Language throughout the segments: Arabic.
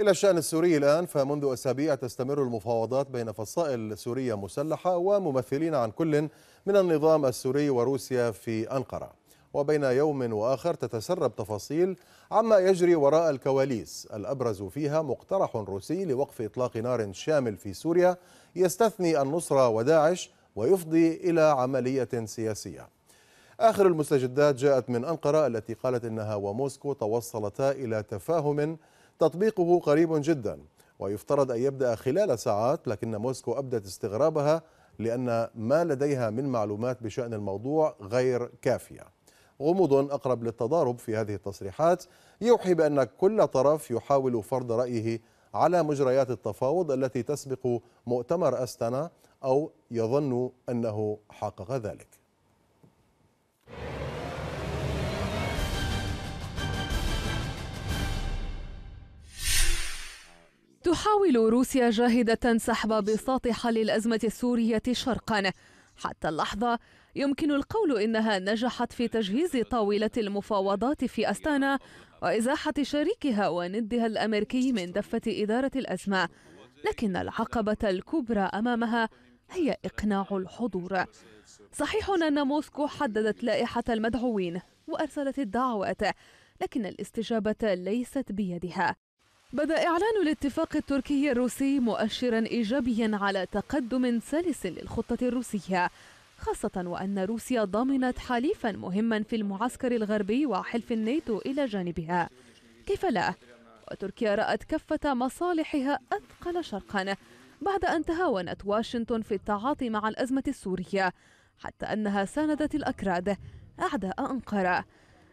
إلى الشأن السوري الآن فمنذ أسابيع تستمر المفاوضات بين فصائل سورية مسلحة وممثلين عن كل من النظام السوري وروسيا في أنقرة. وبين يوم وآخر تتسرب تفاصيل عما يجري وراء الكواليس. الأبرز فيها مقترح روسي لوقف إطلاق نار شامل في سوريا يستثني النصرة وداعش ويفضي إلى عملية سياسية. آخر المستجدات جاءت من أنقرة التي قالت إنها وموسكو توصلتا إلى تفاهم تطبيقه قريب جدا ويفترض أن يبدأ خلال ساعات لكن موسكو أبدت استغرابها لأن ما لديها من معلومات بشأن الموضوع غير كافية. غموض أقرب للتضارب في هذه التصريحات يوحي بأن كل طرف يحاول فرض رأيه على مجريات التفاوض التي تسبق مؤتمر أستانا أو يظن أنه حقق ذلك. تحاول روسيا جاهدة سحب بساط حل الأزمة السورية شرقا. حتى اللحظة يمكن القول إنها نجحت في تجهيز طاولة المفاوضات في أستانا وإزاحة شريكها وندها الأمريكي من دفة إدارة الأزمة. لكن العقبة الكبرى أمامها هي إقناع الحضور. صحيح أن موسكو حددت لائحة المدعوين وأرسلت الدعوات لكن الاستجابة ليست بيدها. بدأ إعلان الاتفاق التركي الروسي مؤشرا إيجابيا على تقدم سلس للخطة الروسية خاصة وأن روسيا ضمنت حليفا مهما في المعسكر الغربي وحلف الناتو إلى جانبها كيف لا؟ وتركيا رأت كفة مصالحها أثقل شرقا بعد أن تهاونت واشنطن في التعاطي مع الأزمة السورية حتى أنها ساندت الأكراد أعداء أنقرة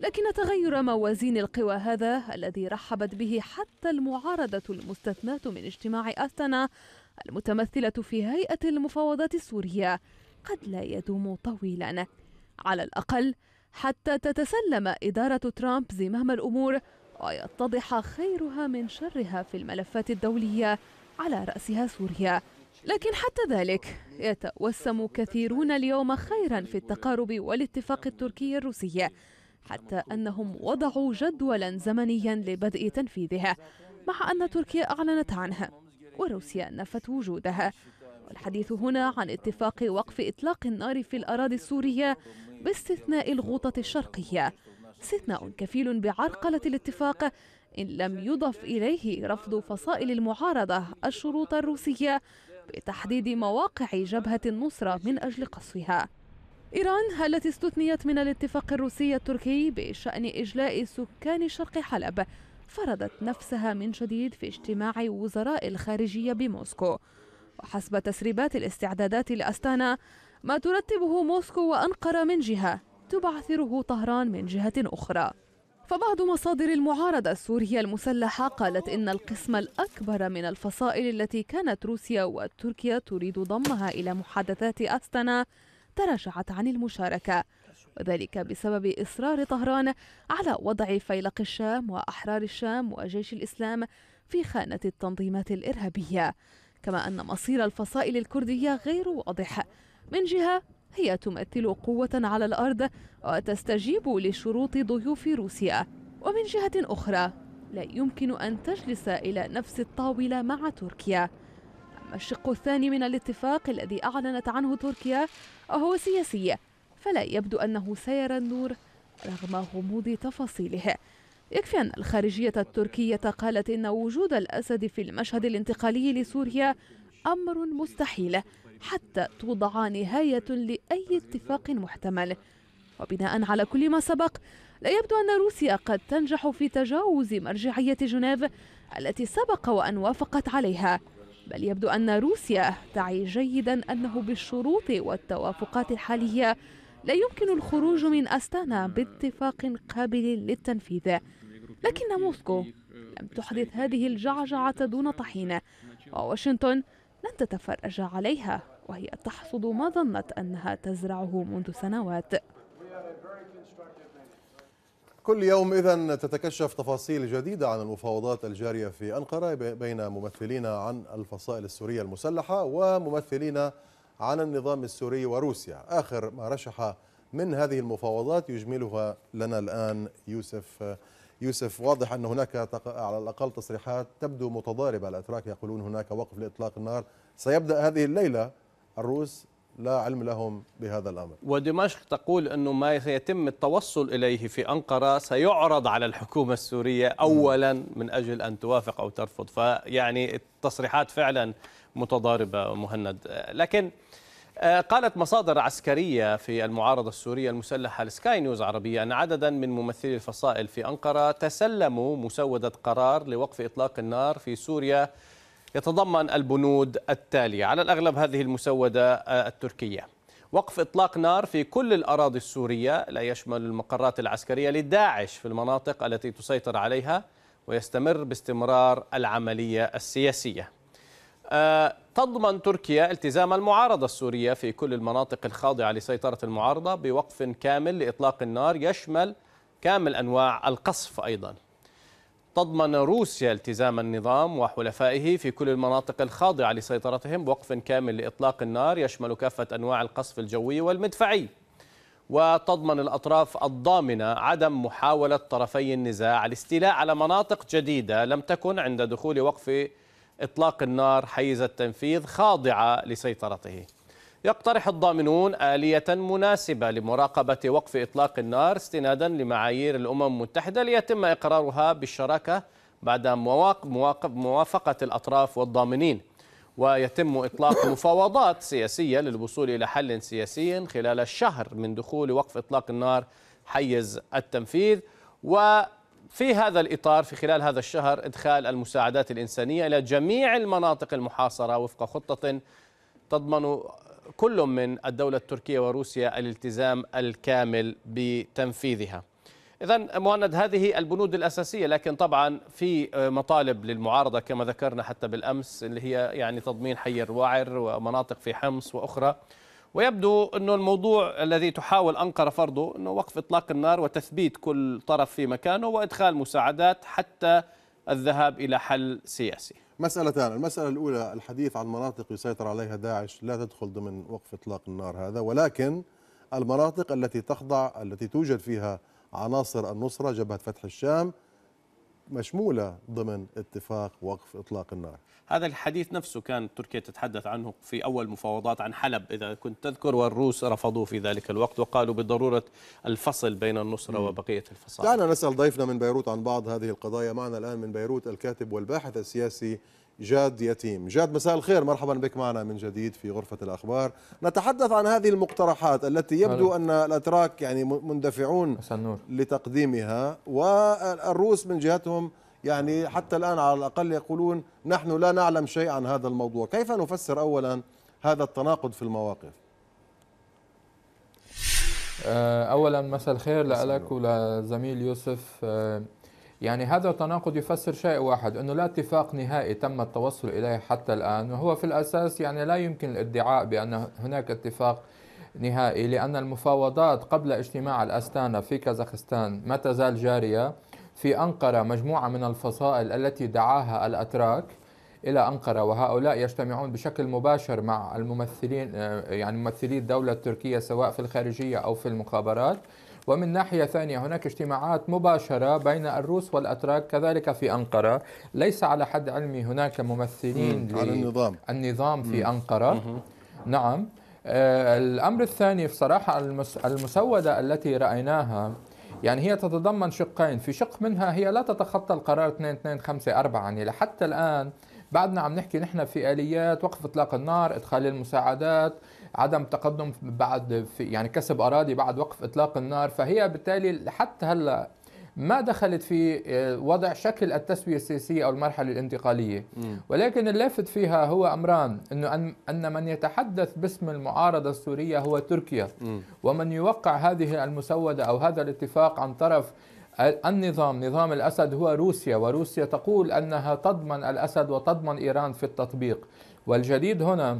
لكن تغير موازين القوى هذا الذي رحبت به حتى المعارضة المستثناة من اجتماع أستنا المتمثلة في هيئة المفاوضات السورية قد لا يدوم طويلا. على الأقل حتى تتسلم إدارة ترامب زمام الأمور ويتضح خيرها من شرها في الملفات الدولية على رأسها سوريا. لكن حتى ذلك يتوسم كثيرون اليوم خيرا في التقارب والاتفاق التركي الروسي. حتى أنهم وضعوا جدولا زمنيا لبدء تنفيذها مع أن تركيا أعلنت عنها وروسيا نفت وجودها. والحديث هنا عن اتفاق وقف إطلاق النار في الأراضي السورية باستثناء الغوطة الشرقية. استثناء كفيل بعرقلة الاتفاق إن لم يضف إليه رفض فصائل المعارضة الشروط الروسية بتحديد مواقع جبهة النصرة من أجل قصفها. إيران التي استثنيت من الاتفاق الروسي التركي بشأن إجلاء سكان شرق حلب. فرضت نفسها من جديد في اجتماع وزراء الخارجية بموسكو. وحسب تسريبات الاستعدادات لأستانا ما ترتبه موسكو وأنقرة من جهة تبعثره طهران من جهة أخرى. فبعض مصادر المعارضة السورية المسلحة قالت إن القسم الأكبر من الفصائل التي كانت روسيا وتركيا تريد ضمها إلى محادثات أستنا تراجعت عن المشاركة وذلك بسبب إصرار طهران على وضع فيلق الشام وأحرار الشام وجيش الإسلام في خانة التنظيمات الإرهابية. كما أن مصير الفصائل الكردية غير واضح. من جهة هي تمثل قوة على الأرض وتستجيب لشروط ضيوف روسيا. ومن جهة أخرى لا يمكن أن تجلس إلى نفس الطاولة مع تركيا. الشق الثاني من الاتفاق الذي أعلنت عنه تركيا وهو سياسي فلا يبدو أنه سيرى النور رغم غموض تفاصيله. يكفي أن الخارجية التركية قالت إن وجود الأسد في المشهد الانتقالي لسوريا أمر مستحيل حتى توضع نهاية لأي اتفاق محتمل. وبناء على كل ما سبق لا يبدو أن روسيا قد تنجح في تجاوز مرجعية جنيف التي سبق وأن وافقت عليها. بل يبدو أن روسيا تعي جيدا أنه بالشروط والتوافقات الحالية لا يمكن الخروج من أستانا باتفاق قابل للتنفيذ. لكن موسكو لم تحدث هذه الجعجعة دون طحين وواشنطن لن تتفرج عليها وهي تحصد ما ظنت أنها تزرعه منذ سنوات. كل يوم إذا تتكشف تفاصيل جديدة عن المفاوضات الجارية في أنقرة بين ممثلين عن الفصائل السورية المسلحة وممثلين عن النظام السوري وروسيا. آخر ما رشح من هذه المفاوضات يجملها لنا الآن يوسف. يوسف واضح أن هناك على الأقل تصريحات تبدو متضاربة. الأتراك يقولون هناك وقف لإطلاق النار. سيبدأ هذه الليلة. الروس لا علم لهم بهذا الأمر. ودمشق تقول أنه ما سيتم التوصل إليه في أنقرة سيعرض على الحكومة السورية اولا من أجل أن توافق أو ترفض، فيعني التصريحات فعلا متضاربة مهند، لكن آه، قالت مصادر عسكرية في المعارضة السورية المسلحة لسكاي نيوز عربية أن عددا من ممثلي الفصائل في أنقرة تسلموا مسودة قرار لوقف إطلاق النار في سوريا يتضمن البنود التالية. على الأغلب هذه المسودة آه، التركية. وقف إطلاق نار في كل الأراضي السورية لا يشمل المقرات العسكرية لداعش في المناطق التي تسيطر عليها ويستمر باستمرار العملية السياسية. آه، تضمن تركيا التزام المعارضة السورية في كل المناطق الخاضعة لسيطرة المعارضة بوقف كامل لإطلاق النار يشمل كامل أنواع القصف أيضا. تضمن روسيا التزام النظام وحلفائه في كل المناطق الخاضعة لسيطرتهم بوقف كامل لإطلاق النار يشمل كافة أنواع القصف الجوي والمدفعي. وتضمن الأطراف الضامنة عدم محاولة طرفي النزاع الاستيلاء على مناطق جديدة لم تكن عند دخول وقف إطلاق النار حيز التنفيذ خاضعة لسيطرته. يقترح الضامنون آلية مناسبة لمراقبة وقف إطلاق النار استنادا لمعايير الأمم المتحدة ليتم إقرارها بالشراكة بعد موافقة الأطراف والضامنين. ويتم إطلاق مفاوضات سياسية للوصول إلى حل سياسي خلال الشهر من دخول وقف إطلاق النار حيز التنفيذ. وفي هذا الإطار في خلال هذا الشهر إدخال المساعدات الإنسانية إلى جميع المناطق المحاصرة وفق خطة تضمن كل من الدولة التركية وروسيا الالتزام الكامل بتنفيذها. إذا مهند هذه البنود الأساسية لكن طبعا في مطالب للمعارضة كما ذكرنا حتى بالأمس اللي هي يعني تضمين حي الوعر ومناطق في حمص وأخرى. ويبدو أنه الموضوع الذي تحاول أنقرة فرضه أنه وقف إطلاق النار وتثبيت كل طرف في مكانه وإدخال مساعدات حتى الذهاب إلى حل سياسي. مسألتان المسألة الأولى الحديث عن مناطق يسيطر عليها داعش لا تدخل ضمن وقف إطلاق النار هذا ولكن المناطق التي تخضع التي توجد فيها عناصر النصرة جبهة فتح الشام مشمولة ضمن اتفاق وقف إطلاق النار. هذا الحديث نفسه كان تركيا تتحدث عنه في أول مفاوضات عن حلب إذا كنت تذكر والروس رفضوه في ذلك الوقت وقالوا بضرورة الفصل بين النصرة وبقية الفصائل. دعنا نسأل ضيفنا من بيروت عن بعض هذه القضايا. معنا الآن من بيروت الكاتب والباحث السياسي جاد يتيم. جاد مساء الخير. مرحبا بك معنا من جديد في غرفة الأخبار. نتحدث عن هذه المقترحات التي يبدو أن الأتراك يعني مندفعون لتقديمها والروس من جهتهم يعني حتى الآن على الأقل يقولون نحن لا نعلم شيء عن هذا الموضوع. كيف نفسر أولا هذا التناقض في المواقف؟ آه، أولا مساء الخير لك ولزميل يوسف. آه، يعني هذا التناقض يفسر شيء واحد إنه لا اتفاق نهائي تم التوصل إليه حتى الآن وهو في الأساس يعني لا يمكن الادعاء بأن هناك اتفاق نهائي لأن المفاوضات قبل اجتماع الأستانا في كازاخستان ما تزال جارية. في أنقرة مجموعة من الفصائل التي دعاها الأتراك إلى أنقرة وهؤلاء يجتمعون بشكل مباشر مع الممثلين يعني ممثلي الدولة التركية سواء في الخارجية أو في المخابرات. ومن ناحية ثانية هناك اجتماعات مباشرة بين الروس والأتراك كذلك في أنقرة. ليس على حد علمي هناك ممثلين على النظام. النظام في أنقرة. نعم. آه، الأمر الثاني بصراحة المسودة التي رأيناها يعني هي تتضمن شقين. في شق منها هي لا تتخطى القرار 2254 يعني لحتى الآن بعدنا عم نحكي نحن في آليات وقف إطلاق النار إدخال المساعدات عدم تقدم بعد في يعني كسب أراضي بعد وقف إطلاق النار فهي بالتالي حتى هلأ ما دخلت في آه، وضع شكل التسوية السياسية أو المرحلة الانتقالية. ولكن اللافت فيها هو أمران أنه أن من يتحدث باسم المعارضة السورية هو تركيا. ومن يوقع هذه المسودة أو هذا الاتفاق عن طرف النظام نظام الأسد هو روسيا وروسيا تقول أنها تضمن الأسد وتضمن إيران في التطبيق. والجديد هنا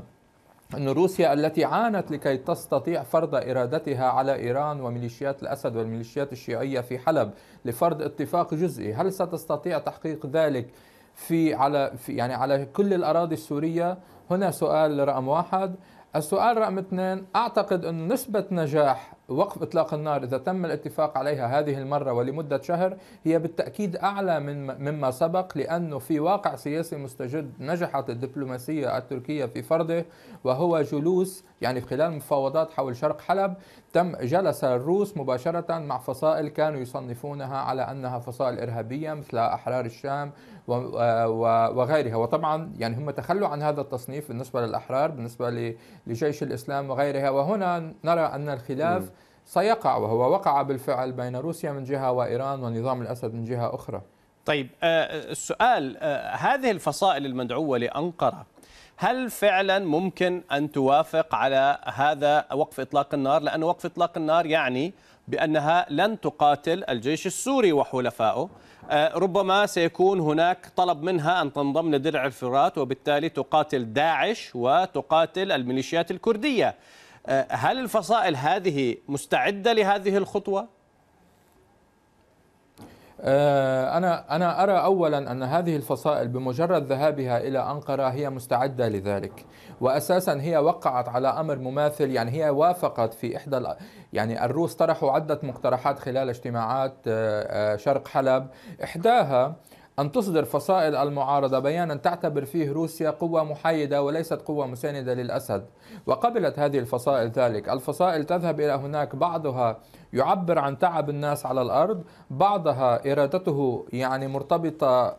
أن روسيا التي عانت لكي تستطيع فرض إرادتها على إيران وميليشيات الأسد والميليشيات الشيعية في حلب لفرض اتفاق جزئي هل ستستطيع تحقيق ذلك في على في يعني على كل الأراضي السورية؟ هنا سؤال رقم واحد. السؤال رقم اثنين أعتقد أن نسبة نجاح وقف إطلاق النار إذا تم الاتفاق عليها هذه المرة ولمدة شهر هي بالتأكيد أعلى من مما سبق لأنه في واقع سياسي مستجد نجحت الدبلوماسية التركية في فرضه وهو جلوس يعني خلال مفاوضات حول شرق حلب تم جلس الروس مباشرة مع فصائل كانوا يصنفونها على أنها فصائل إرهابية مثل أحرار الشام وغيرها. وطبعا يعني هم تخلوا عن هذا التصنيف بالنسبة للأحرار بالنسبة لجيش الإسلام وغيرها. وهنا نرى أن الخلاف سيقع وهو وقع بالفعل بين روسيا من جهة وإيران ونظام الأسد من جهة أخرى. طيب السؤال هذه الفصائل المدعوة لأنقرة هل فعلا ممكن أن توافق على هذا وقف إطلاق النار؟ لأن وقف إطلاق النار يعني بأنها لن تقاتل الجيش السوري وحلفائه. ربما سيكون هناك طلب منها أن تنضم لدرع الفرات وبالتالي تقاتل داعش وتقاتل الميليشيات الكردية. هل الفصائل هذه مستعدة لهذه الخطوة؟ أنا أنا أرى أولا أن هذه الفصائل بمجرد ذهابها إلى أنقرة هي مستعدة لذلك. وأساسا هي وقعت على أمر مماثل يعني هي وافقت في إحدى يعني الروس طرحوا عدة مقترحات خلال اجتماعات شرق حلب. إحداها أن تصدر فصائل المعارضة بيانا تعتبر فيه روسيا قوة محايدة وليست قوة مساندة للأسد. وقبلت هذه الفصائل ذلك. الفصائل تذهب إلى هناك بعضها يعبر عن تعب الناس على الأرض، بعضها إرادته يعني مرتبطة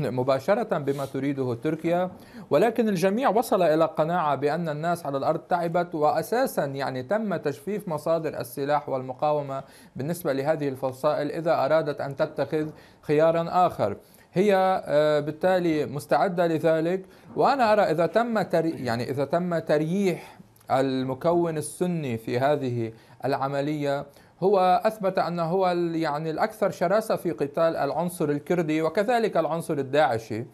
مباشرة بما تريده تركيا، ولكن الجميع وصل إلى قناعة بأن الناس على الأرض تعبت واساسا يعني تم تجفيف مصادر السلاح والمقاومة بالنسبة لهذه الفصائل إذا أرادت أن تتخذ خيارا آخر. هي بالتالي مستعدة لذلك. وأنا أرى إذا تم يعني إذا تم ترييح المكون السني في هذه العملية. هو أثبت أنه هو يعني الأكثر شراسة في قتال العنصر الكردي وكذلك العنصر الداعشي.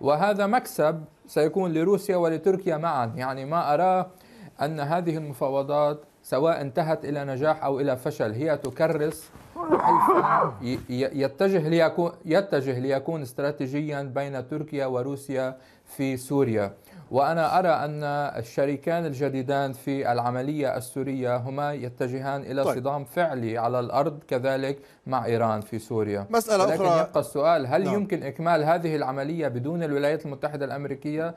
وهذا مكسب سيكون لروسيا ولتركيا معا. يعني ما أراه أن هذه المفاوضات سواء انتهت إلى نجاح أو إلى فشل هي تكرس يتجه ليكون يتجه ليكون استراتيجيا بين تركيا وروسيا في سوريا. وأنا أرى أن الشريكان الجديدان في العملية السورية هما يتجهان إلى طيب. صدام فعلي على الأرض كذلك مع إيران في سوريا. مسألة لكن أخرى يبقى السؤال هل نعم. يمكن إكمال هذه العملية بدون الولايات المتحدة الأمريكية؟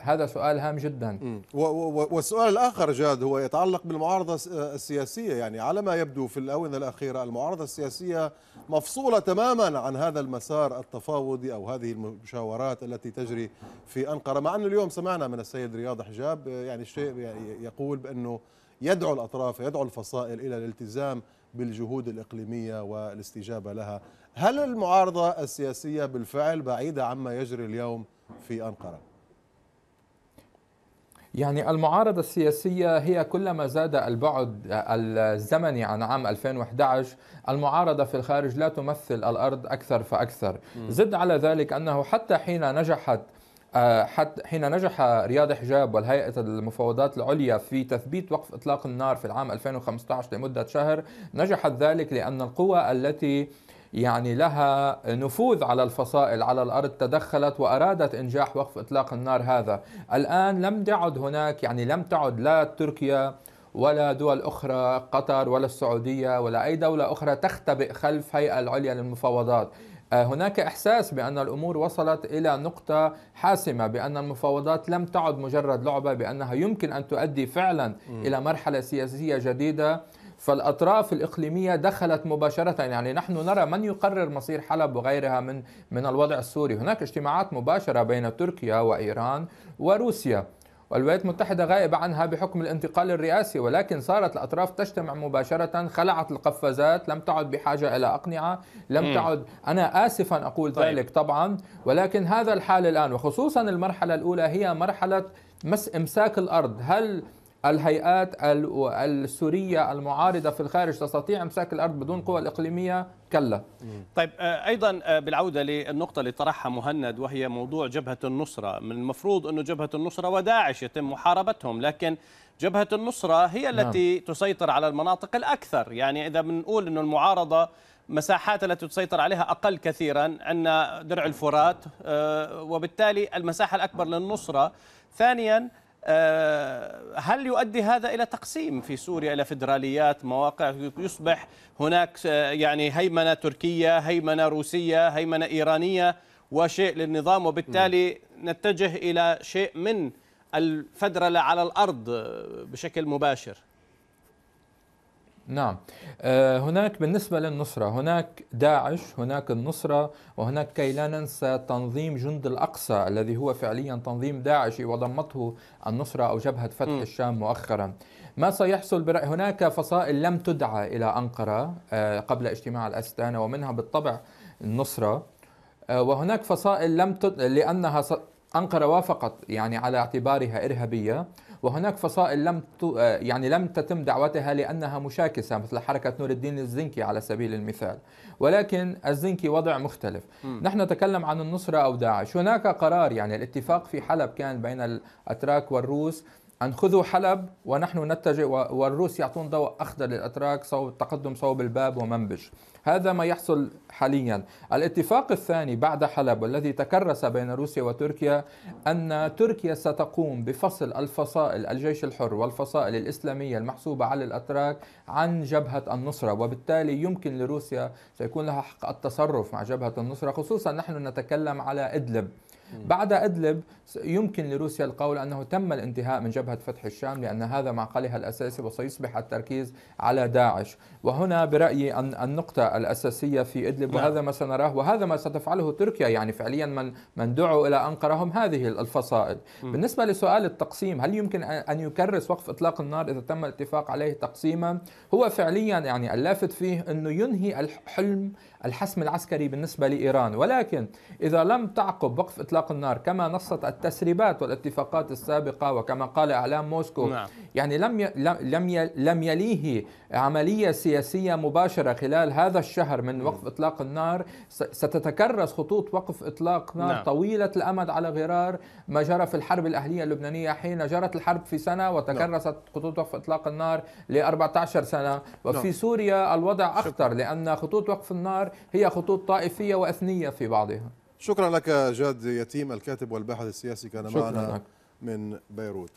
هذا سؤال هام جدا. والسؤال الآخر جاد هو يتعلق بالمعارضة السياسية. يعني على ما يبدو في الآونة الأخيرة المعارضة السياسية مفصولة تماما عن هذا المسار التفاوضي أو هذه المشاورات التي تجري في أنقرة. مع انه اليوم سمعنا من السيد رياض حجاب يعني شيء يعني يقول بأنه يدعو الأطراف يدعو الفصائل إلى الالتزام بالجهود الإقليمية والاستجابة لها، هل المعارضة السياسية بالفعل بعيدة عما يجري اليوم في أنقرة؟ يعني المعارضة السياسية هي كلما زاد البعد الزمني عن عام 2011 المعارضة في الخارج لا تمثل الأرض أكثر فأكثر. زد على ذلك أنه حتى حين نجحت حتى حين نجح رياض حجاب والهيئة المفاوضات العليا في تثبيت وقف إطلاق النار في العام 2015 لمدة شهر نجحت ذلك لأن القوى التي يعني لها نفوذ على الفصائل على الأرض تدخلت وأرادت إنجاح وقف إطلاق النار هذا. الآن لم تعد هناك يعني لم تعد لا تركيا ولا دول أخرى قطر ولا السعودية ولا أي دولة أخرى تختبئ خلف هيئة العليا للمفاوضات. هناك إحساس بأن الأمور وصلت إلى نقطة حاسمة بأن المفاوضات لم تعد مجرد لعبة بأنها يمكن أن تؤدي فعلا إلى مرحلة سياسية جديدة. فالأطراف الإقليمية دخلت مباشرة يعني نحن نرى من يقرر مصير حلب وغيرها من من الوضع السوري. هناك اجتماعات مباشرة بين تركيا وإيران وروسيا. والولايات المتحدة غائبة عنها بحكم الانتقال الرئاسي ولكن صارت الأطراف تجتمع مباشرة خلعت القفازات لم تعد بحاجة إلى أقنعة لم م. تعد أنا آسفا أقول طيب. ذلك طبعا ولكن هذا الحال الآن وخصوصا المرحلة الأولى هي مرحلة مس إمساك الأرض هل الهيئات السورية المعارضة في الخارج تستطيع امساك الأرض بدون قوى الاقليميه؟ كلا. طيب أيضا بالعودة للنقطة اللي طرحها مهند وهي موضوع جبهة النصرة، من المفروض أنه جبهة النصرة وداعش يتم محاربتهم، لكن جبهة النصرة هي التي نعم. تسيطر على المناطق الأكثر، يعني إذا بنقول أنه المعارضة مساحات التي تسيطر عليها أقل كثيرا، عندنا درع الفرات وبالتالي المساحة الأكبر للنصرة، ثانيا آه، هل يؤدي هذا إلى تقسيم في سوريا إلى فدراليات مواقع يصبح هناك آه، يعني هيمنة تركية هيمنة روسية هيمنة إيرانية وشيء للنظام وبالتالي نتجه إلى شيء من الفدرله على الأرض آه، بشكل مباشر. نعم آه، هناك بالنسبة للنصرة هناك داعش هناك النصرة وهناك كي لا ننسى تنظيم جند الأقصى الذي هو فعليا تنظيم داعشي وضمته النصرة أو جبهة فتح م. الشام مؤخرا ما سيحصل برأي هناك فصائل لم تدعى إلى أنقرة آه، قبل اجتماع الأستانة ومنها بالطبع النصرة آه، وهناك فصائل لم تد... لأنها. أنقرة وافقت يعني على اعتبارها إرهابية وهناك فصائل لم ت... يعني لم تتم دعوتها لأنها مشاكسة مثل حركة نور الدين الزنكي على سبيل المثال. ولكن الزنكي وضع مختلف. م. نحن نتكلم عن النصرة أو داعش. هناك قرار يعني الاتفاق في حلب كان بين الأتراك والروس أن خذوا حلب ونحن نتجه والروس يعطون ضوء أخضر للأتراك صوب تقدم صوب الباب ومنبج هذا ما يحصل حاليا. الاتفاق الثاني بعد حلب والذي تكرس بين روسيا وتركيا أن تركيا ستقوم بفصل الفصائل الجيش الحر والفصائل الإسلامية المحسوبة على الأتراك عن جبهة النصرة. وبالتالي يمكن لروسيا سيكون لها حق التصرف مع جبهة النصرة خصوصا نحن نتكلم على إدلب. بعد أدلب يمكن لروسيا القول أنه تم الانتهاء من جبهة فتح الشام لأن هذا معقلها الأساسي وسيصبح التركيز على داعش. وهنا برأيي ان النقطة الأساسية في أدلب نعم. وهذا ما سنراه وهذا ما ستفعله تركيا يعني فعليا من من دعوا إلى انقره هم هذه الفصائل. بالنسبة لسؤال التقسيم هل يمكن أن يكرس وقف إطلاق النار إذا تم الاتفاق عليه تقسيما؟ هو فعليا يعني اللافت فيه أنه ينهي الحلم الحسم العسكري بالنسبة لإيران ولكن إذا لم تعقب وقف إطلاق النار كما نصت التسريبات والاتفاقات السابقة وكما قال إعلام موسكو نعم. يعني لم. لم. لم يليه عملية سياسية مباشرة خلال هذا الشهر من وقف إطلاق النار س... ستتكرس خطوط وقف إطلاق نار نعم. طويلة الأمد على غرار ما جرى في الحرب الأهلية اللبنانية حين جرت الحرب في سنة وتكرست خطوط وقف إطلاق النار ل 14 سنة وفي نعم. سوريا الوضع أخطر لأن خطوط وقف النار هي خطوط طائفية وأثنية في بعضها شكرا لك جاد يتيم الكاتب والباحث السياسي كان معنا لك. من بيروت